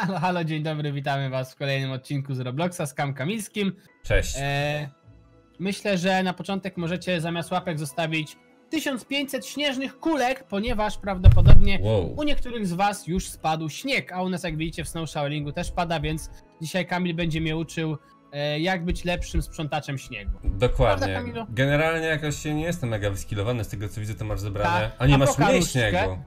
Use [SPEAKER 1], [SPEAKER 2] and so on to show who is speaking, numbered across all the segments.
[SPEAKER 1] Halo, halo, dzień dobry, witamy was w kolejnym odcinku z Robloxa z Kam Kamilskim.
[SPEAKER 2] Cześć.
[SPEAKER 1] E, myślę, że na początek możecie zamiast łapek zostawić 1500 śnieżnych kulek, ponieważ prawdopodobnie
[SPEAKER 2] Wow.
[SPEAKER 1] u niektórych z was już spadł śnieg, a u nas jak widzicie w Snow Showelingu też pada, więc dzisiaj Kamil będzie mnie uczył e, jak być lepszym sprzątaczem śniegu.
[SPEAKER 2] Dokładnie. Generalnie jakoś się nie jestem mega wyskilowany z tego co widzę, to masz zebrane.
[SPEAKER 1] Tak.
[SPEAKER 2] A nie
[SPEAKER 1] A
[SPEAKER 2] masz mniej śniegu.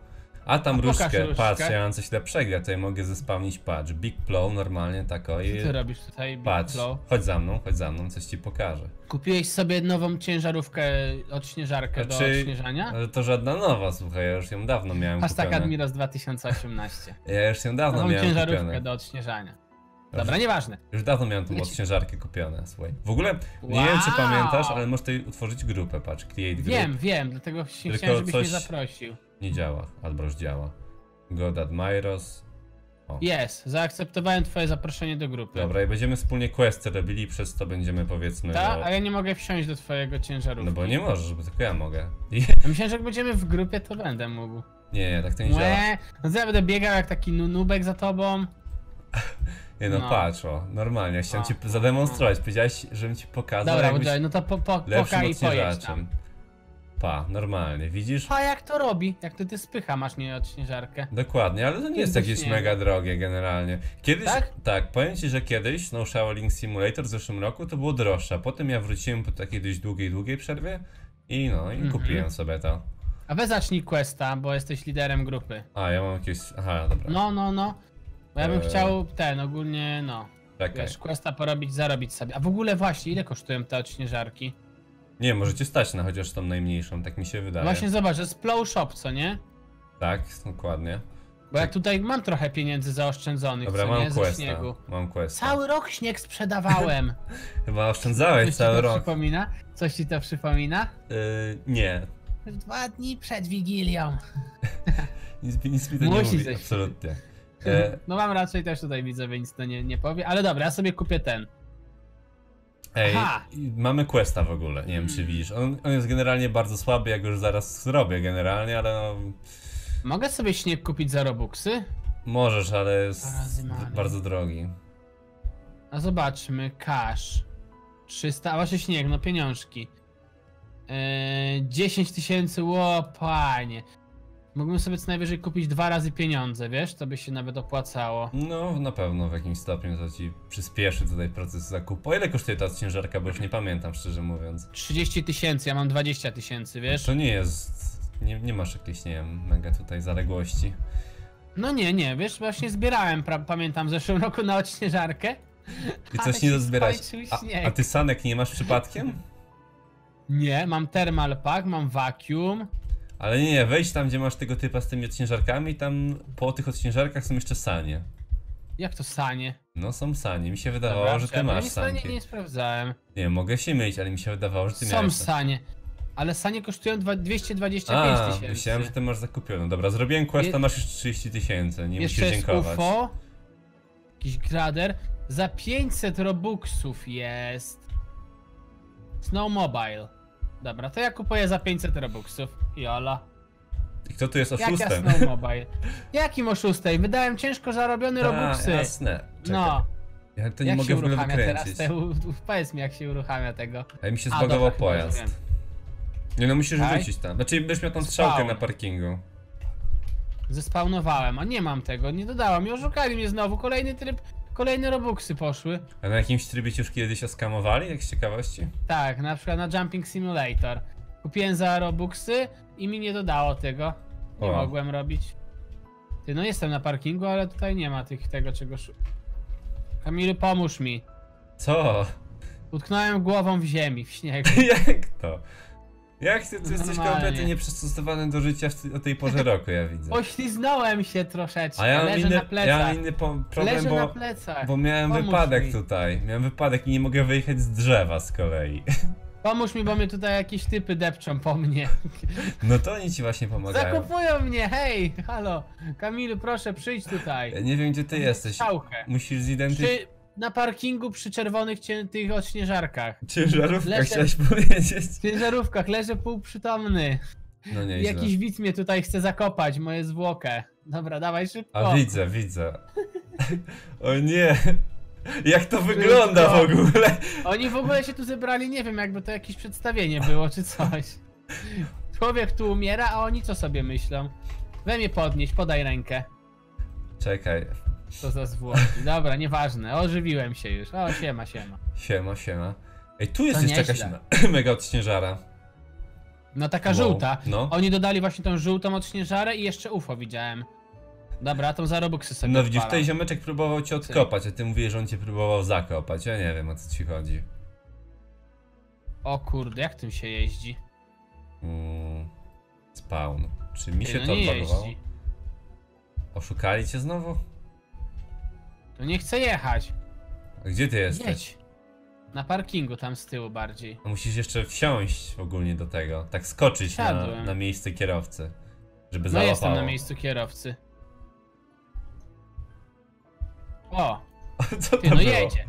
[SPEAKER 2] A tam
[SPEAKER 1] A
[SPEAKER 2] różdżkę. patrz, ja mam coś lepszego, ja tutaj mogę zespawnić, patrz, Big Plow normalnie tako i...
[SPEAKER 1] Co ty robisz tutaj, Big
[SPEAKER 2] Patrz,
[SPEAKER 1] Flow?
[SPEAKER 2] chodź za mną, chodź za mną, coś ci pokażę.
[SPEAKER 1] Kupiłeś sobie nową ciężarówkę odśnieżarkę do
[SPEAKER 2] Znaczy,
[SPEAKER 1] odśnieżania?
[SPEAKER 2] Ale to żadna nowa, słuchaj, ja już ją dawno miałem
[SPEAKER 1] Hashtag
[SPEAKER 2] kupione.
[SPEAKER 1] Admiros 2018.
[SPEAKER 2] Ja już ją dawno
[SPEAKER 1] Nową
[SPEAKER 2] miałem
[SPEAKER 1] ciężarówkę
[SPEAKER 2] kupione.
[SPEAKER 1] do odśnieżania. Dobra, nieważne.
[SPEAKER 2] Już dawno miałem tą odśnieżarkę kupione, słuchaj. W ogóle, nie wiem czy
[SPEAKER 1] Wow.
[SPEAKER 2] pamiętasz, ale możesz tutaj utworzyć grupę, patrz, create group.
[SPEAKER 1] Wiem, wiem, dlatego się
[SPEAKER 2] Tylko
[SPEAKER 1] chciałem, żebyś
[SPEAKER 2] coś-
[SPEAKER 1] mnie zaprosił.
[SPEAKER 2] Nie działa, już działa. God Admiros.
[SPEAKER 1] Jest, zaakceptowałem twoje zaproszenie do grupy.
[SPEAKER 2] Dobra, i będziemy wspólnie questy robili, przez to będziemy powiedzmy.
[SPEAKER 1] Ta,
[SPEAKER 2] no,
[SPEAKER 1] a ja nie mogę wsiąść do twojego ciężarówki.
[SPEAKER 2] no bo nie możesz, bo tylko ja mogę. I,
[SPEAKER 1] Ja Myślałem, że jak będziemy w grupie, to będę mógł.
[SPEAKER 2] nie, nie, tak to nie działa.
[SPEAKER 1] No to ja będę biegał jak taki nu- nubek za tobą.
[SPEAKER 2] Nie no,
[SPEAKER 1] No.
[SPEAKER 2] patrz, o, normalnie, chciałem
[SPEAKER 1] O,
[SPEAKER 2] ci zademonstrować. Powiedziałeś, żebym ci pokazał,
[SPEAKER 1] Dobra,
[SPEAKER 2] jak być
[SPEAKER 1] poczekaj, no to po, po,
[SPEAKER 2] lepszym
[SPEAKER 1] poka i pojedź tam.
[SPEAKER 2] Pa, normalnie, widzisz?
[SPEAKER 1] Pa, jak to robi? Jak to ty spycha masz nie odśnieżarkę?
[SPEAKER 2] Dokładnie, ale to nie jest jakieś mega drogie generalnie. Kiedyś,
[SPEAKER 1] Tak?
[SPEAKER 2] tak, powiem ci, że kiedyś No Showeling Simulator w zeszłym roku to było droższe. Potem ja wróciłem po takiej dość długiej, długiej przerwie i no, i
[SPEAKER 1] Mhm.
[SPEAKER 2] kupiłem sobie to.
[SPEAKER 1] A we zacznij questa, bo jesteś liderem grupy.
[SPEAKER 2] A, ja mam jakieś. Aha, dobra.
[SPEAKER 1] No, no, no. Bo ja bym
[SPEAKER 2] Eee.
[SPEAKER 1] chciał ten, ogólnie, no.
[SPEAKER 2] Czekaj.
[SPEAKER 1] Wiesz, questa porobić, zarobić sobie. A w ogóle właśnie, ile kosztują te odśnieżarki?
[SPEAKER 2] Nie, możecie stać na chociaż tą najmniejszą, tak mi się wydaje.
[SPEAKER 1] Właśnie zobacz, jest Plow Shop, co nie?
[SPEAKER 2] Tak, dokładnie.
[SPEAKER 1] Bo ja tutaj mam trochę pieniędzy zaoszczędzonych,
[SPEAKER 2] Dobra,
[SPEAKER 1] co nie,
[SPEAKER 2] mam
[SPEAKER 1] ze
[SPEAKER 2] questa.
[SPEAKER 1] śniegu.
[SPEAKER 2] Mam questa.
[SPEAKER 1] Cały rok śnieg sprzedawałem.
[SPEAKER 2] Chyba oszczędzałeś
[SPEAKER 1] Coś ci
[SPEAKER 2] cały
[SPEAKER 1] to
[SPEAKER 2] rok.
[SPEAKER 1] przypomina? Coś ci to przypomina?
[SPEAKER 2] Yy, nie.
[SPEAKER 1] Dwa dni przed Wigilią.
[SPEAKER 2] Nic, nic mi to
[SPEAKER 1] Musi
[SPEAKER 2] nie mówi,
[SPEAKER 1] coś-
[SPEAKER 2] absolutnie. E,
[SPEAKER 1] No mam raczej też tutaj widzowie nic to nie, nie powie, ale dobra, ja sobie kupię ten.
[SPEAKER 2] Ej,
[SPEAKER 1] Aha.
[SPEAKER 2] mamy questa w ogóle, nie wiem czy widzisz. On, on jest generalnie bardzo słaby, jak już zaraz zrobię generalnie, ale no...
[SPEAKER 1] Mogę sobie śnieg kupić za Robuxy?
[SPEAKER 2] Możesz, ale jest bardzo drogi.
[SPEAKER 1] A zobaczmy, cash. 300, a właśnie śnieg, no pieniążki. Eee, 10 tysięcy, ło panie. Mógłbym sobie co najwyżej kupić dwa razy pieniądze, wiesz? To by się nawet opłacało.
[SPEAKER 2] No, na pewno w jakimś stopniu to ci przyspieszy tutaj proces zakupu. O ile kosztuje ta ciężarka, bo już nie pamiętam, szczerze mówiąc.
[SPEAKER 1] 30 tysięcy, ja mam 20 tysięcy, wiesz?
[SPEAKER 2] To nie jest... Nie, nie masz jakiejś, nie wiem, mega tutaj zaległości.
[SPEAKER 1] No nie, nie, wiesz, właśnie zbierałem, pamiętam, w zeszłym roku na odśnieżarkę.
[SPEAKER 2] I coś nie
[SPEAKER 1] się
[SPEAKER 2] do zbierać.
[SPEAKER 1] skończył
[SPEAKER 2] A, a ty sanek nie masz przypadkiem?
[SPEAKER 1] Nie, mam thermal pack, mam vacuum.
[SPEAKER 2] Ale nie, nie, wejdź tam, gdzie masz tego typa z tymi odciężarkami, tam po tych odciężarkach są jeszcze sanie.
[SPEAKER 1] Jak to sanie?
[SPEAKER 2] No są sanie, mi się wydawało,
[SPEAKER 1] Dobra,
[SPEAKER 2] że ty
[SPEAKER 1] czekaj,
[SPEAKER 2] masz
[SPEAKER 1] nie,
[SPEAKER 2] sanki.
[SPEAKER 1] nie, nie sprawdzałem.
[SPEAKER 2] Nie, mogę się mylić, ale mi się wydawało, że ty
[SPEAKER 1] Są
[SPEAKER 2] miałeś.
[SPEAKER 1] sanie. Ale sanie kosztują dwa- 225
[SPEAKER 2] A,
[SPEAKER 1] tysięcy.
[SPEAKER 2] myślałem, że ty masz zakupione. Dobra, zrobiłem questa,
[SPEAKER 1] Je-
[SPEAKER 2] masz już 30 tysięcy, nie
[SPEAKER 1] Jeszcze
[SPEAKER 2] musisz dziękować.
[SPEAKER 1] UFO. Jakiś grader. Za 500 robuxów jest. Snowmobile. Dobra, to ja kupuję za 500 robuxów. Jola.
[SPEAKER 2] I kto tu jest
[SPEAKER 1] Jak ja
[SPEAKER 2] oszustem?
[SPEAKER 1] Snowmobile? Jakim oszustem? Wydałem ciężko zarobione
[SPEAKER 2] A,
[SPEAKER 1] robuxy.
[SPEAKER 2] jasne. Czekaj.
[SPEAKER 1] No,
[SPEAKER 2] Ja to nie
[SPEAKER 1] jak
[SPEAKER 2] mogę
[SPEAKER 1] się
[SPEAKER 2] w ogóle
[SPEAKER 1] uruchamia teraz
[SPEAKER 2] wykręcić.
[SPEAKER 1] te, powiedz mi jak się uruchamia tego.
[SPEAKER 2] Ale mi się
[SPEAKER 1] A,
[SPEAKER 2] zbagował
[SPEAKER 1] dobra,
[SPEAKER 2] pojazd. Nie no, musisz
[SPEAKER 1] Czekaj.
[SPEAKER 2] wrócić tam. Znaczy, będziesz miał tą strzałkę
[SPEAKER 1] Spawn.
[SPEAKER 2] na parkingu.
[SPEAKER 1] Zespawnowałem, a nie mam tego, nie dodałem. I oszukali mnie znowu, kolejny tryb, kolejne robuxy poszły.
[SPEAKER 2] A na jakimś trybie już kiedyś oskamowali, jak z ciekawości?
[SPEAKER 1] Tak, na przykład na Jumping Simulator. Kupiłem za robuxy i mi nie dodało tego. Nie
[SPEAKER 2] O.
[SPEAKER 1] mogłem robić. Ty, no jestem na parkingu, ale tutaj nie ma tych, tego czego. Kamilu, pomóż mi.
[SPEAKER 2] Co?
[SPEAKER 1] Utknąłem głową w ziemi, w śniegu.
[SPEAKER 2] jak to? Jak ty, ty jesteś
[SPEAKER 1] Normalnie.
[SPEAKER 2] kompletnie nieprzystosowany do życia w ty, o tej porze roku, ja widzę.
[SPEAKER 1] Pośliznąłem się troszeczkę,
[SPEAKER 2] A ja mam
[SPEAKER 1] leżę
[SPEAKER 2] inny,
[SPEAKER 1] na plecach.
[SPEAKER 2] ja mam inny po, problem,
[SPEAKER 1] leżę na
[SPEAKER 2] bo,
[SPEAKER 1] plecach.
[SPEAKER 2] bo miałem
[SPEAKER 1] Pomóż
[SPEAKER 2] wypadek
[SPEAKER 1] mi.
[SPEAKER 2] tutaj. Miałem wypadek i nie mogę wyjechać z drzewa z kolei.
[SPEAKER 1] Pomóż mi, bo mnie tutaj jakieś typy depczą po mnie.
[SPEAKER 2] No to oni ci właśnie pomagają.
[SPEAKER 1] Zakupują mnie, hej, halo. Kamilu, proszę przyjdź tutaj.
[SPEAKER 2] Ja nie wiem gdzie ty jesteś. Musisz zidentyfikować.
[SPEAKER 1] Przy, na parkingu przy czerwonych cię, tych odśnieżarkach.
[SPEAKER 2] Ciężarówka
[SPEAKER 1] Leżę-
[SPEAKER 2] chciałeś powiedzieć.
[SPEAKER 1] W ciężarówkach leżę półprzytomny.
[SPEAKER 2] No nieźle.
[SPEAKER 1] jakiś widz mnie tutaj chce zakopać, moje zwłokę. Dobra, dawaj szybko.
[SPEAKER 2] A widzę, widzę. O nie! Jak to wygląda w ogóle?
[SPEAKER 1] Oni w ogóle się tu zebrali, nie wiem, jakby to jakieś przedstawienie było, czy coś. Człowiek tu umiera, a oni co sobie myślą? We mnie podnieść, podaj rękę.
[SPEAKER 2] Czekaj.
[SPEAKER 1] To za zwłoki. Dobra, nieważne, ożywiłem się już. O, siema, siema.
[SPEAKER 2] Siema, siema. Ej, tu jest
[SPEAKER 1] To
[SPEAKER 2] jeszcze jakaś
[SPEAKER 1] nieźle.
[SPEAKER 2] me- mega odśnieżara.
[SPEAKER 1] No taka
[SPEAKER 2] Wow,
[SPEAKER 1] żółta.
[SPEAKER 2] no.
[SPEAKER 1] Oni dodali właśnie tą żółtą odśnieżarę i jeszcze UFO widziałem. Dobra, tą zarobuksy sobie
[SPEAKER 2] No widzisz,
[SPEAKER 1] odpalam.
[SPEAKER 2] tutaj ziomeczek próbował cię odkopać, a ty mówisz, że on cię próbował zakopać. Ja nie wiem, o co ci chodzi.
[SPEAKER 1] O kurde, jak tym się jeździ?
[SPEAKER 2] Mm, spawn. Czy mi
[SPEAKER 1] Ty,
[SPEAKER 2] się
[SPEAKER 1] no
[SPEAKER 2] to
[SPEAKER 1] nie jeździ.
[SPEAKER 2] Oszukali cię znowu?
[SPEAKER 1] To nie chcę jechać.
[SPEAKER 2] A gdzie ty jesteś?
[SPEAKER 1] Jedź. Na parkingu tam z tyłu bardziej.
[SPEAKER 2] No Musisz jeszcze wsiąść ogólnie do tego. Tak skoczyć na, na miejsce kierowcy. Żeby
[SPEAKER 1] No
[SPEAKER 2] załapało.
[SPEAKER 1] jestem na miejscu kierowcy. O,
[SPEAKER 2] Co to
[SPEAKER 1] ty, no
[SPEAKER 2] było?
[SPEAKER 1] jedzie.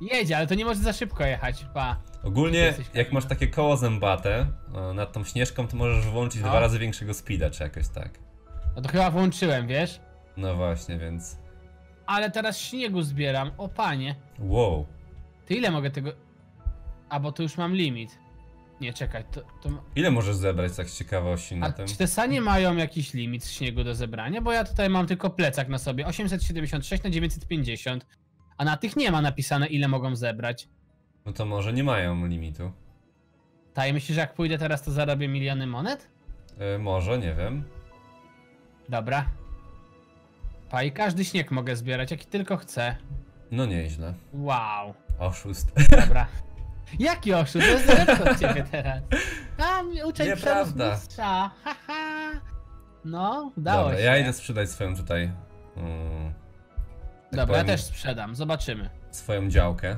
[SPEAKER 1] Jedzie, ale to nie może za szybko jechać, pa.
[SPEAKER 2] Ogólnie,
[SPEAKER 1] Jesteś
[SPEAKER 2] jak masz takie koło zębate e, nad tą śnieżką, to możesz włączyć
[SPEAKER 1] No.
[SPEAKER 2] dwa razy większego speeda, czy jakoś tak.
[SPEAKER 1] No to chyba włączyłem, wiesz?
[SPEAKER 2] No właśnie, więc...
[SPEAKER 1] Ale teraz śniegu zbieram, o panie.
[SPEAKER 2] Wow.
[SPEAKER 1] Ty ile mogę tego... A, bo tu już mam limit. Nie, czekaj, to... to...
[SPEAKER 2] Ile możesz zebrać tak z ciekawości na
[SPEAKER 1] A
[SPEAKER 2] tym?
[SPEAKER 1] czy te sanie mają jakiś limit śniegu do zebrania? Bo ja tutaj mam tylko plecak na sobie, 876 na 950. A na tych nie ma napisane ile mogą zebrać.
[SPEAKER 2] No to może nie mają limitu.
[SPEAKER 1] Ta i myślisz, że jak pójdę teraz to zarobię miliony monet?
[SPEAKER 2] E, może, nie wiem.
[SPEAKER 1] Dobra. Pa i każdy śnieg mogę zbierać, jaki tylko chcę.
[SPEAKER 2] No nieźle.
[SPEAKER 1] Wow.
[SPEAKER 2] Oszust.
[SPEAKER 1] Dobra. Jaki oszust? To jest lepsze od ciebie teraz. A, uczeń
[SPEAKER 2] Nieprawda.
[SPEAKER 1] mistrza. No, udało
[SPEAKER 2] Dobra,
[SPEAKER 1] się.
[SPEAKER 2] ja idę sprzedać swoją tutaj... Mm, tak
[SPEAKER 1] Dobra, ja
[SPEAKER 2] powiem,
[SPEAKER 1] też sprzedam, zobaczymy.
[SPEAKER 2] Swoją działkę.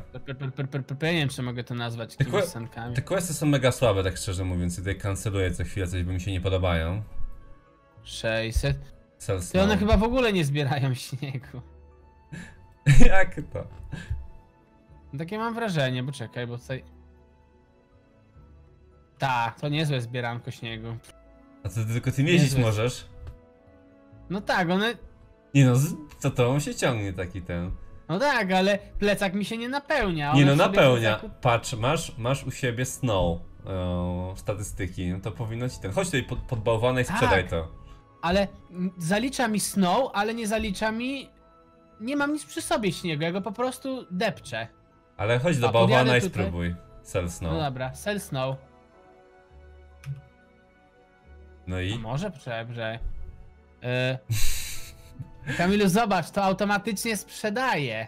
[SPEAKER 1] Ja nie wiem, czy mogę to nazwać
[SPEAKER 2] Te
[SPEAKER 1] jakimiś sankami.
[SPEAKER 2] Te questy są mega słabe, tak szczerze mówiąc. Tutaj canceluję co chwilę, coś bo mi się nie podobają.
[SPEAKER 1] 600. Ty one
[SPEAKER 2] no.
[SPEAKER 1] chyba w ogóle nie zbierają śniegu.
[SPEAKER 2] Jak to?
[SPEAKER 1] Takie mam wrażenie, bo czekaj, bo tutaj... Tak, to niezłe zbieranko śniegu.
[SPEAKER 2] A to ty tylko tym jeździć
[SPEAKER 1] Niezłe.
[SPEAKER 2] możesz?
[SPEAKER 1] No tak, one...
[SPEAKER 2] Nie no, z- to to się ciągnie taki ten.
[SPEAKER 1] No tak, ale plecak mi się nie napełnia.
[SPEAKER 2] Nie no, napełnia.
[SPEAKER 1] plecaku-
[SPEAKER 2] Patrz, masz, masz u siebie snow. e, statystyki, no to powinno ci ten. Chodź tutaj pod, pod bałwana i
[SPEAKER 1] Tak.
[SPEAKER 2] sprzedaj to.
[SPEAKER 1] Ale zalicza mi snow, ale nie zalicza mi... Nie mam nic przy sobie śniegu, ja go po prostu depczę.
[SPEAKER 2] Ale chodź do
[SPEAKER 1] A,
[SPEAKER 2] bałwana i spróbuj. Sell
[SPEAKER 1] No
[SPEAKER 2] snow.
[SPEAKER 1] dobra, sell snow.
[SPEAKER 2] No
[SPEAKER 1] A
[SPEAKER 2] i?
[SPEAKER 1] może przebrze. Yy... Kamilu, zobacz, to automatycznie sprzedaje.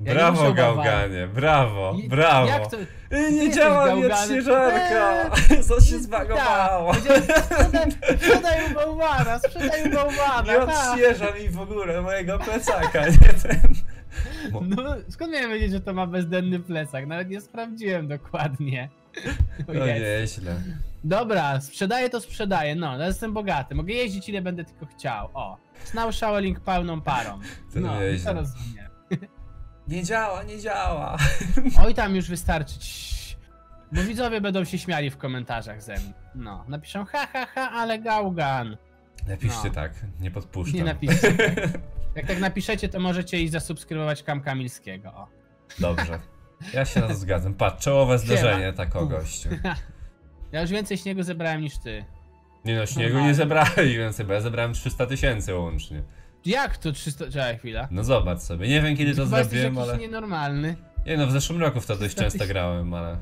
[SPEAKER 1] Ja
[SPEAKER 2] Brawo Gałganie, brawo,
[SPEAKER 1] I-
[SPEAKER 2] brawo.
[SPEAKER 1] Jak to?
[SPEAKER 2] Ej, nie działa mi odśnieżarka! Co się zbagowało?
[SPEAKER 1] Sprzedaj- bałwana, sprzedaj bałwana.
[SPEAKER 2] Nie odśnieża mi w ogóle mojego plecaka, nie ten. Bo-
[SPEAKER 1] No, skąd miałem wiedzieć, że to ma bezdenny plecak? Nawet nie sprawdziłem dokładnie.
[SPEAKER 2] No nieźle.
[SPEAKER 1] Dobra, sprzedaję to sprzedaję. No, ja jestem bogaty. Mogę jeździć ile będę tylko chciał. O, Snał Shaolink pełną parą. No, to rozumiem.
[SPEAKER 2] Nie działa, nie działa.
[SPEAKER 1] Oj, tam już wystarczy. Ciii. Bo widzowie będą się śmiali w komentarzach ze mną. No, napiszą ha ha ha, ale gałgan.
[SPEAKER 2] Napiszcie
[SPEAKER 1] No.
[SPEAKER 2] tak, nie podpuszczam.
[SPEAKER 1] Nie napiszcie. Jak tak napiszecie, to możecie iść zasubskrybować Kam Kamilskiego. O.
[SPEAKER 2] Dobrze. Ja się na to zgadzam. Patrz, czołowe zderzenie takiego gościu.
[SPEAKER 1] Ja już więcej śniegu zebrałem niż ty.
[SPEAKER 2] Nie no, śniegu
[SPEAKER 1] Normalnie.
[SPEAKER 2] nie zebrałem więcej, bo ja zebrałem 300 tysięcy łącznie.
[SPEAKER 1] Jak to 300... Czekaj chwila.
[SPEAKER 2] No zobacz sobie, nie wiem kiedy to
[SPEAKER 1] Chyba
[SPEAKER 2] zrobiłem, ale...
[SPEAKER 1] nienormalny.
[SPEAKER 2] Nie no, w zeszłym roku w to dość
[SPEAKER 1] 300
[SPEAKER 2] często grałem, ale...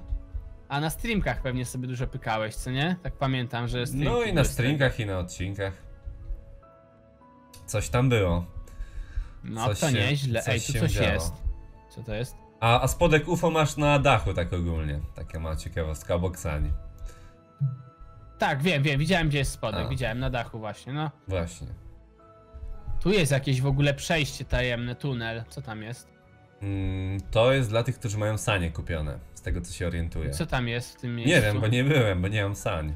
[SPEAKER 1] A na streamkach pewnie sobie dużo pykałeś, co nie? Tak pamiętam, że
[SPEAKER 2] No i na streamkach i na odcinkach. Coś tam było.
[SPEAKER 1] No
[SPEAKER 2] coś
[SPEAKER 1] to
[SPEAKER 2] się-
[SPEAKER 1] nieźle.
[SPEAKER 2] coś
[SPEAKER 1] Ej, tu coś
[SPEAKER 2] działo.
[SPEAKER 1] jest. Co to jest?
[SPEAKER 2] A, a spodek UFO masz na dachu tak ogólnie. Taka ma ciekawostka obok sani.
[SPEAKER 1] Tak, wiem, wiem, widziałem gdzie jest spodek,
[SPEAKER 2] A.
[SPEAKER 1] widziałem na dachu właśnie, no.
[SPEAKER 2] Właśnie.
[SPEAKER 1] Tu jest jakieś w ogóle przejście tajemne, tunel. Co tam jest?
[SPEAKER 2] Mm, to jest dla tych, którzy mają sanie kupione. Z tego co się orientuję.
[SPEAKER 1] Co tam jest w tym miejscu?
[SPEAKER 2] Nie wiem, bo nie byłem, bo nie mam sań.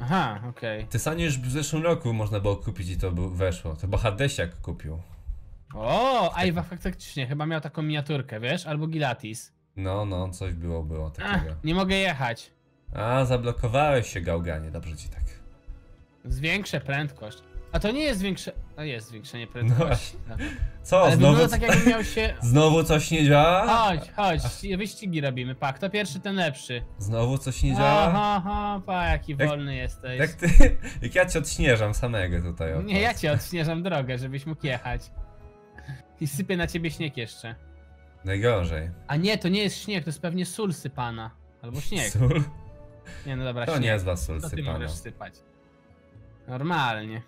[SPEAKER 1] Aha, okej.
[SPEAKER 2] Te sanie już w zeszłym roku można było kupić i to był, weszło. To bo Hadesiak kupił.
[SPEAKER 1] O, Ajwa faktycznie, chyba miał taką miniaturkę, wiesz? Albo Gilatis.
[SPEAKER 2] No, no, coś było, było
[SPEAKER 1] Ach,
[SPEAKER 2] takiego.
[SPEAKER 1] nie mogę jechać.
[SPEAKER 2] A, zablokowałeś się, gałganie, dobrze ci tak.
[SPEAKER 1] Zwiększę prędkość. A to nie jest większe... A jest zwiększenie prędkości. Dobra.
[SPEAKER 2] Co,
[SPEAKER 1] Ale
[SPEAKER 2] znowu,
[SPEAKER 1] tak jakby miał się...
[SPEAKER 2] znowu coś nie działa?
[SPEAKER 1] Chodź, chodź, wyścigi robimy, pak, to pierwszy, ten lepszy.
[SPEAKER 2] Znowu coś nie działa?
[SPEAKER 1] Aha, aha, pa, jaki
[SPEAKER 2] Jak-
[SPEAKER 1] wolny jesteś.
[SPEAKER 2] Jak ty, jak ja cię odśnieżam samego tutaj. od
[SPEAKER 1] Nie, ja cię odśnieżam drogę, żebyś mógł jechać. I sypię na ciebie śnieg jeszcze.
[SPEAKER 2] Najgorzej.
[SPEAKER 1] A nie, to nie jest śnieg, to jest pewnie sól sypana. Albo śnieg.
[SPEAKER 2] Sól?
[SPEAKER 1] Nie, no dobra,
[SPEAKER 2] To
[SPEAKER 1] śnieg.
[SPEAKER 2] nie jest was sól
[SPEAKER 1] To ty
[SPEAKER 2] sypana.
[SPEAKER 1] możesz sypać. Normalnie.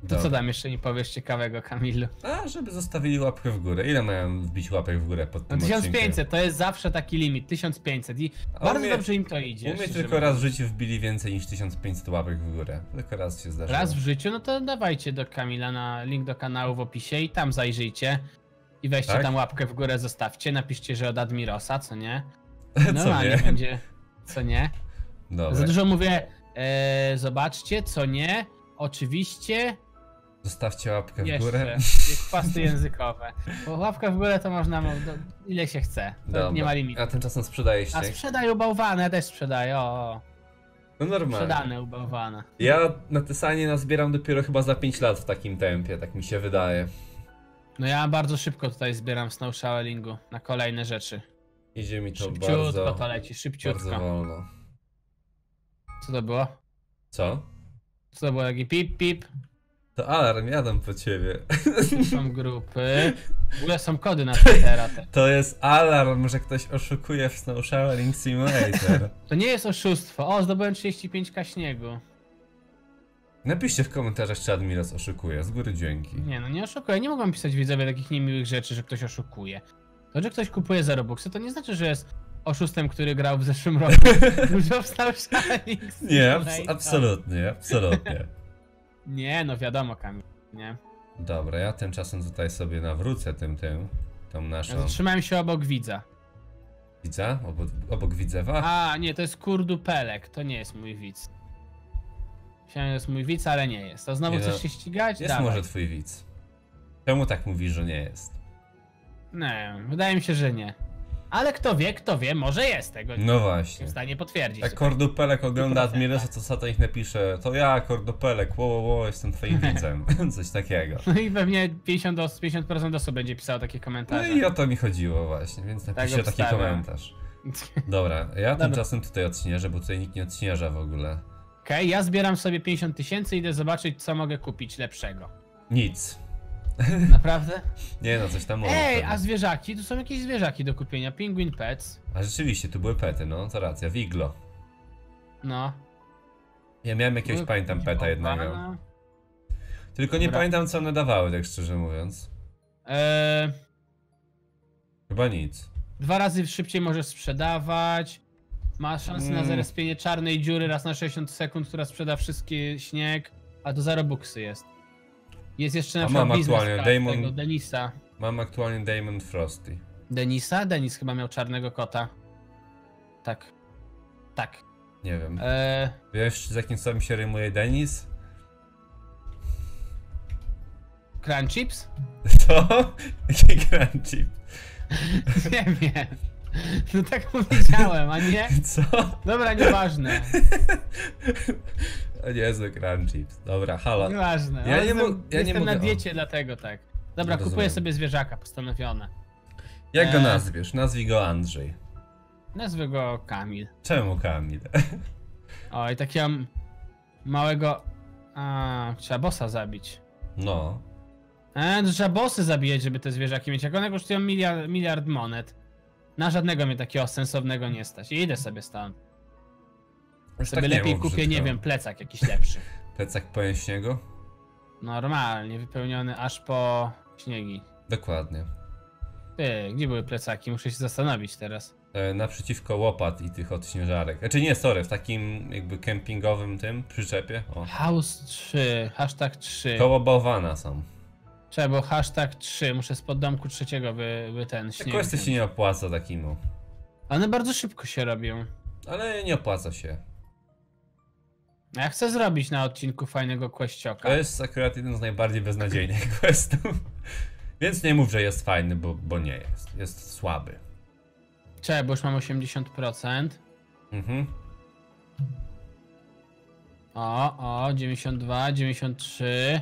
[SPEAKER 1] To
[SPEAKER 2] Dobra.
[SPEAKER 1] co tam jeszcze nie powiesz ciekawego, Kamilu?
[SPEAKER 2] A, żeby zostawili łapkę w górę. Ile mają wbić łapek w górę pod
[SPEAKER 1] No
[SPEAKER 2] tym odcinkiem?
[SPEAKER 1] 1500 to jest zawsze taki limit, 1500 i
[SPEAKER 2] A
[SPEAKER 1] bardzo dobrze im to idzie.
[SPEAKER 2] U mnie tylko raz w życiu wbili więcej niż 1500 łapek w górę. Tylko raz się zdarzyło.
[SPEAKER 1] Raz w życiu, no to dawajcie do Kamila na link do kanału w opisie i tam zajrzyjcie. I weźcie
[SPEAKER 2] Tak?
[SPEAKER 1] tam łapkę w górę, zostawcie, napiszcie, że od Admirosa, co nie?
[SPEAKER 2] Co
[SPEAKER 1] Normalnie
[SPEAKER 2] nie?
[SPEAKER 1] będzie, co nie?
[SPEAKER 2] Dobra.
[SPEAKER 1] Za dużo mówię, e, zobaczcie, co nie, oczywiście,
[SPEAKER 2] Zostawcie łapkę w
[SPEAKER 1] jeszcze,
[SPEAKER 2] górę.
[SPEAKER 1] jest chwasty językowe. Bo łapka w górę to można, mo- do, ile się chce, nie ma limitu.
[SPEAKER 2] A tymczasem sprzedajesz
[SPEAKER 1] A
[SPEAKER 2] się.
[SPEAKER 1] sprzedaję ubałwane, ja też sprzedaję, o,
[SPEAKER 2] No normalnie.
[SPEAKER 1] sprzedane ubałwane.
[SPEAKER 2] Ja na Tesanie nazbieram dopiero chyba za 5 lat w takim tempie, tak mi się wydaje.
[SPEAKER 1] No ja bardzo szybko tutaj zbieram snow shovelingu na kolejne rzeczy.
[SPEAKER 2] Idzie mi to
[SPEAKER 1] Szybciutko
[SPEAKER 2] bardzo,
[SPEAKER 1] to leci,
[SPEAKER 2] bardzo
[SPEAKER 1] szybciutko.
[SPEAKER 2] wolno.
[SPEAKER 1] Co to było?
[SPEAKER 2] Co?
[SPEAKER 1] Co to było? Taki pip, pip.
[SPEAKER 2] To alarm, jadę po ciebie.
[SPEAKER 1] Są grupy. W ogóle są kody na Twittera. te.
[SPEAKER 2] To jest alarm, że ktoś oszukuje w Snow Shoveling Simulator.
[SPEAKER 1] To nie jest oszustwo. O, zdobyłem 35k śniegu.
[SPEAKER 2] Napiszcie w komentarzach, czy Admiros oszukuje. Z góry dzięki.
[SPEAKER 1] Nie no, nie oszukuję. Nie mogą pisać widzowie takich niemiłych rzeczy, że ktoś oszukuje. To, że ktoś kupuje za Robuxy, to nie znaczy, że jest oszustem, który grał w zeszłym roku. Dużo w Snow Shoveling
[SPEAKER 2] Nie, abs absolutnie, absolutnie.
[SPEAKER 1] Nie, no wiadomo, Kamil. Nie.
[SPEAKER 2] Dobra, ja tymczasem tutaj sobie nawrócę tym, tym, tą
[SPEAKER 1] Ja
[SPEAKER 2] naszą...
[SPEAKER 1] zatrzymałem się obok widza.
[SPEAKER 2] Widza? Obok, obok widzewa?
[SPEAKER 1] A, nie, to jest kurdupelek, to nie jest mój widz. Myślałem, że jest mój widz, ale nie jest. To znowu
[SPEAKER 2] Nie no,
[SPEAKER 1] chcesz się ścigać?
[SPEAKER 2] Jest
[SPEAKER 1] Dawaj.
[SPEAKER 2] może twój widz. Czemu tak mówisz, że nie jest?
[SPEAKER 1] Nie, wydaje mi się, że nie. Ale kto wie, kto wie, może jest tego.
[SPEAKER 2] No właśnie.
[SPEAKER 1] w stanie potwierdzić.
[SPEAKER 2] Jak Kordopelek ogląda
[SPEAKER 1] 100%,
[SPEAKER 2] Admirosa,
[SPEAKER 1] tak.
[SPEAKER 2] to Satan ich napisze To ja, Kordopelek, wo, wo, wo, jestem twoim widzem. Coś takiego.
[SPEAKER 1] No i pewnie 50, os- 50% osób będzie pisało takie
[SPEAKER 2] No
[SPEAKER 1] komentarze.
[SPEAKER 2] i o to mi chodziło właśnie, więc napiszcie taki
[SPEAKER 1] obstawiam.
[SPEAKER 2] komentarz. Dobra, ja
[SPEAKER 1] Dobra.
[SPEAKER 2] tymczasem tutaj odśnieżę, bo tutaj nikt nie odśnieża w ogóle.
[SPEAKER 1] Okej, ja zbieram sobie 50 tysięcy, idę zobaczyć, co mogę kupić lepszego.
[SPEAKER 2] Nic.
[SPEAKER 1] Naprawdę?
[SPEAKER 2] Nie no, coś tam może.
[SPEAKER 1] Ej, a zwierzaki? Tu są jakieś zwierzaki do kupienia. Penguin Pets.
[SPEAKER 2] A rzeczywiście, tu były pety, no, to racja, Wiglo.
[SPEAKER 1] No.
[SPEAKER 2] Ja miałem jakiegoś,
[SPEAKER 1] Były
[SPEAKER 2] pamiętam,
[SPEAKER 1] jakieś
[SPEAKER 2] peta jednego. Tylko nie
[SPEAKER 1] Dobra.
[SPEAKER 2] pamiętam, co one dawały, tak szczerze mówiąc.
[SPEAKER 1] Eee,
[SPEAKER 2] Chyba nic.
[SPEAKER 1] Dwa razy szybciej możesz sprzedawać. Ma szansę na
[SPEAKER 2] Mm.
[SPEAKER 1] zarespienie czarnej dziury raz na 60 sekund, która sprzeda wszystkie śnieg. A to za Robuxy jest. Jest jeszcze na
[SPEAKER 2] A
[SPEAKER 1] przykład
[SPEAKER 2] mam
[SPEAKER 1] biznes
[SPEAKER 2] aktualnie
[SPEAKER 1] card
[SPEAKER 2] Damon-
[SPEAKER 1] tego Denisa.
[SPEAKER 2] Mam aktualnie Diamond Frosty.
[SPEAKER 1] Denisa? Denis chyba miał czarnego kota. Tak. Tak.
[SPEAKER 2] Nie wiem.
[SPEAKER 1] Eee,
[SPEAKER 2] Wiesz, z jakim słowem się rymuje Denis?
[SPEAKER 1] Crunchips?
[SPEAKER 2] To? Jaki crunchy?
[SPEAKER 1] Nie wiem. No tak powiedziałem, a nie?
[SPEAKER 2] Co?
[SPEAKER 1] Dobra, nieważne.
[SPEAKER 2] O niezły crunchips. Dobra, halo.
[SPEAKER 1] Nieważne.
[SPEAKER 2] Ja nie mo- ja nie
[SPEAKER 1] jestem na
[SPEAKER 2] mogę- o.
[SPEAKER 1] diecie, dlatego tak. Dobra,
[SPEAKER 2] Rozumiem.
[SPEAKER 1] kupuję sobie zwierzaka postanowione.
[SPEAKER 2] Jak go
[SPEAKER 1] Eee.
[SPEAKER 2] nazwiesz? Nazwij go Andrzej.
[SPEAKER 1] Nazwę go Kamil.
[SPEAKER 2] Czemu Kamil?
[SPEAKER 1] O, i takiego małego... A, trzeba bossa zabić.
[SPEAKER 2] No.
[SPEAKER 1] E, to trzeba bossy zabijać, żeby te zwierzaki mieć. Jak one kosztują miliard, miliard monet. Na żadnego mnie takiego sensownego nie stać. I idę sobie stąd.
[SPEAKER 2] Już
[SPEAKER 1] Sobie
[SPEAKER 2] tak
[SPEAKER 1] lepiej kupię,
[SPEAKER 2] brzydko.
[SPEAKER 1] nie wiem, plecak jakiś lepszy.
[SPEAKER 2] Plecak pełen śniegu?
[SPEAKER 1] Normalnie, wypełniony aż po śniegi.
[SPEAKER 2] Dokładnie.
[SPEAKER 1] Ty, gdzie były plecaki? Muszę się zastanowić teraz.
[SPEAKER 2] E, naprzeciwko łopat i tych odśnieżarek. Znaczy nie, sorry, w takim jakby kempingowym tym przyczepie. O.
[SPEAKER 1] House 3, hashtag 3.
[SPEAKER 2] Koło bałwana są.
[SPEAKER 1] Trzeba było hashtag 3, muszę spod domku trzeciego by, by ten śnieg.
[SPEAKER 2] Quest
[SPEAKER 1] wziąć.
[SPEAKER 2] się nie opłaca takimu.
[SPEAKER 1] One bardzo szybko się robią.
[SPEAKER 2] Ale nie opłaca się.
[SPEAKER 1] Ja chcę zrobić na odcinku fajnego kwestioka.
[SPEAKER 2] To jest akurat jeden z najbardziej beznadziejnych questów. Więc nie mów, że jest fajny, bo, bo nie jest. Jest słaby.
[SPEAKER 1] Czekaj, bo już mam 80%.
[SPEAKER 2] Mhm.
[SPEAKER 1] O, o, 92, 93.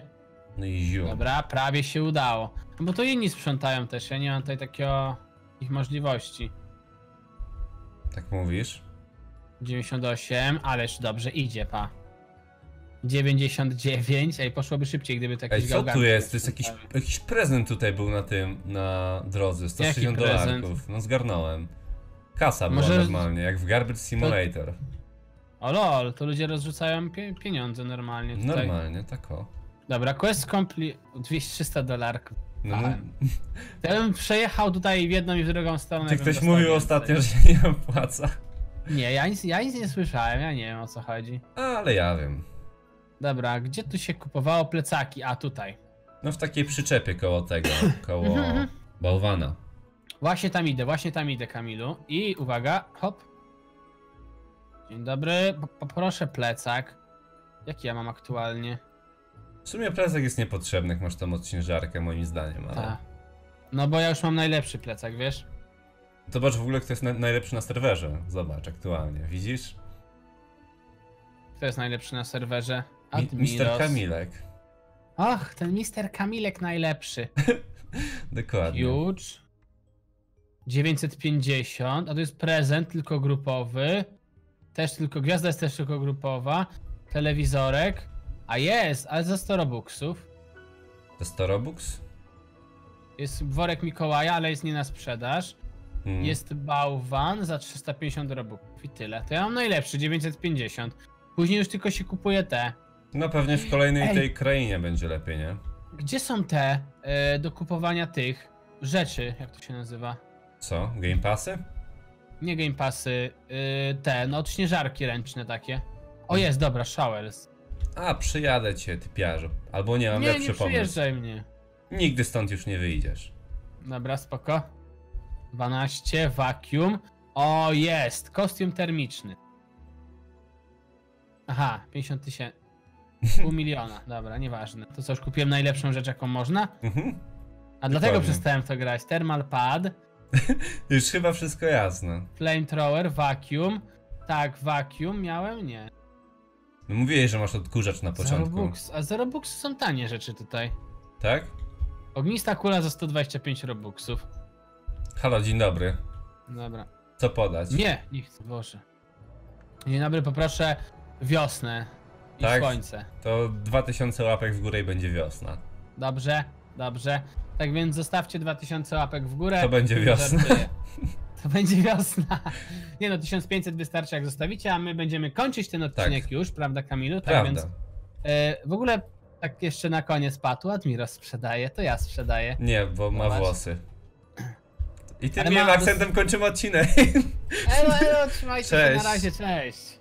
[SPEAKER 2] No i ziu.
[SPEAKER 1] Dobra, prawie się udało. No bo to inni sprzątają też, ja nie mam tutaj takiego ich możliwości.
[SPEAKER 2] Tak mówisz?
[SPEAKER 1] 98, ależ dobrze idzie, pa. 99, ej, poszłoby szybciej, gdyby tak
[SPEAKER 2] Ej,
[SPEAKER 1] jakieś
[SPEAKER 2] co tu jest? To jest jakiś, jakiś prezent tutaj był na tym, na drodze. 160
[SPEAKER 1] prezent?
[SPEAKER 2] dolarków. No zgarnąłem. Kasa była
[SPEAKER 1] Może-
[SPEAKER 2] normalnie, jak w Garbage Simulator.
[SPEAKER 1] O lol, to ludzie rozrzucają pie pieniądze normalnie tutaj.
[SPEAKER 2] Normalnie, tak o.
[SPEAKER 1] Dobra, quest complete, 200 dolarków.
[SPEAKER 2] No,
[SPEAKER 1] ja bym przejechał tutaj w jedną i w drugą stronę.
[SPEAKER 2] czy ktoś mówił ostatnio, że nie opłaca?
[SPEAKER 1] Nie, ja nic, ja nic nie słyszałem, ja nie wiem o co chodzi.
[SPEAKER 2] Ale ja wiem.
[SPEAKER 1] Dobra, gdzie tu się kupowało plecaki? A tutaj.
[SPEAKER 2] No w takiej przyczepie koło tego, koło bałwana.
[SPEAKER 1] Właśnie tam idę, właśnie tam idę, Kamilu. I uwaga, hop. Dzień dobry, po- poproszę plecak. Jaki ja mam aktualnie?
[SPEAKER 2] W sumie plecak jest niepotrzebny, jak masz tam odciężarkę moim zdaniem, ale...
[SPEAKER 1] Ta. No bo ja już mam najlepszy plecak, wiesz?
[SPEAKER 2] Zobacz w ogóle kto jest na najlepszy na serwerze. Zobacz aktualnie, widzisz?
[SPEAKER 1] Kto jest najlepszy na serwerze?
[SPEAKER 2] Mi Mister. Kamilek.
[SPEAKER 1] Och, ten Mister Kamilek najlepszy.
[SPEAKER 2] Dokładnie.
[SPEAKER 1] Huge. 950, a to jest prezent tylko grupowy. Też tylko, gwiazda jest też tylko grupowa. Telewizorek. A jest, ale za 100 robuxów.
[SPEAKER 2] To 100 Robux?
[SPEAKER 1] Jest worek Mikołaja, ale jest nie na sprzedaż.
[SPEAKER 2] Hmm.
[SPEAKER 1] Jest bałwan za 350 robuxów i tyle. To ja mam najlepszy, 950. Później już tylko się kupuje te.
[SPEAKER 2] No pewnie w kolejnej
[SPEAKER 1] Ej.
[SPEAKER 2] tej krainie będzie lepiej, nie?
[SPEAKER 1] Gdzie są te e, do kupowania tych rzeczy, jak to się nazywa?
[SPEAKER 2] Co? Game Passy?
[SPEAKER 1] Nie Game Passy, y, te, no odśnieżarki ręczne takie. O jest, dobra, Showers.
[SPEAKER 2] A, przyjadę cię, typiarzu. Albo nie, mam
[SPEAKER 1] Nie,
[SPEAKER 2] lepszy
[SPEAKER 1] nie
[SPEAKER 2] pomysł.
[SPEAKER 1] przyjeżdżaj mnie.
[SPEAKER 2] Nigdy stąd już nie wyjdziesz.
[SPEAKER 1] Dobra, spoko. 12, vacuum. O, jest, kostium termiczny. Aha, 50 tysięcy. Pół miliona, dobra, nieważne. To co, już kupiłem najlepszą rzecz, jaką można?
[SPEAKER 2] Mhm.
[SPEAKER 1] A dlatego
[SPEAKER 2] Dokładnie.
[SPEAKER 1] przestałem w to grać. Thermal pad,
[SPEAKER 2] Już chyba wszystko jasne.
[SPEAKER 1] flamethrower, vacuum. Tak, vacuum miałem? Nie.
[SPEAKER 2] No mówiłeś, że masz odkurzacz na
[SPEAKER 1] Zero
[SPEAKER 2] początku.
[SPEAKER 1] bucks. A zero bucks są tanie rzeczy tutaj.
[SPEAKER 2] Tak?
[SPEAKER 1] Ognista kula za 125 robuxów.
[SPEAKER 2] Halo, dzień dobry.
[SPEAKER 1] Dobra.
[SPEAKER 2] Co podać?
[SPEAKER 1] Nie, nie chcę, Boże. Dzień dobry, poproszę wiosnę i
[SPEAKER 2] Tak?
[SPEAKER 1] słońce.
[SPEAKER 2] To 2000 łapek w górę i będzie wiosna.
[SPEAKER 1] Dobrze, dobrze. Tak więc zostawcie 2000 łapek w górę.
[SPEAKER 2] To będzie wiosna.
[SPEAKER 1] To będzie wiosna. Nie no, 1500 wystarczy jak zostawicie, a my będziemy kończyć ten odcinek już, prawda Kamilu? Tak
[SPEAKER 2] Prawda.
[SPEAKER 1] więc e, w ogóle tak jeszcze na koniec patu Admiros sprzedaje, to ja sprzedaję.
[SPEAKER 2] Nie, bo ma
[SPEAKER 1] Zobacz.
[SPEAKER 2] włosy. I tym miłym
[SPEAKER 1] ma-
[SPEAKER 2] akcentem kończymy odcinek.
[SPEAKER 1] Elo, elo, trzymajcie się,
[SPEAKER 2] Cześć.
[SPEAKER 1] na razie, cześć.